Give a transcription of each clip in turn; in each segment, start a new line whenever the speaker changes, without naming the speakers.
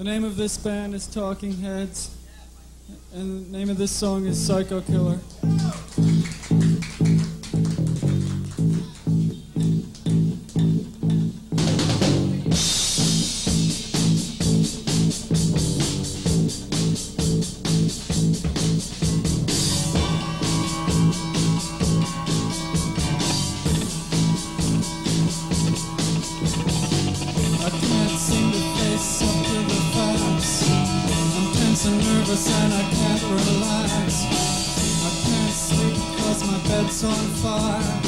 The name of this band is Talking Heads, and the name of this song is Psycho Killer. Nervous I can't relax. I can't sleep cause my bed's on fire.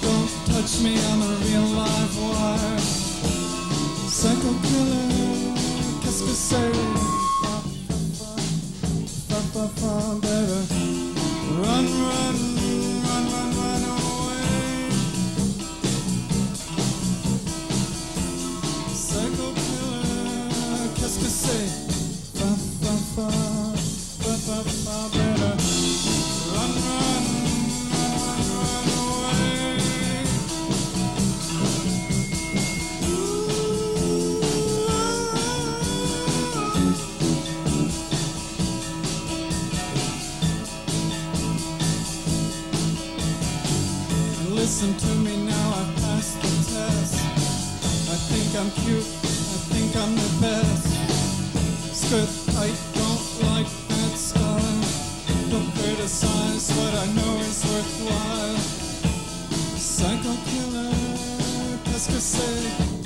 Don't touch me, I'm a real live wire. Psycho killer, qu'est-ce que c'est? Fa. Run, run, run, run, run away. Psycho killer, qu'est-ce que c'est? Listen to me now, I've passed the test. I think I'm cute, I think I'm the best. Skirt I don't like that style. Don't criticize what I know is worthwhile. Psycho killer, qu'est-ce que c'est?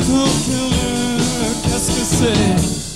Psycho killer, qu'est-ce que c'est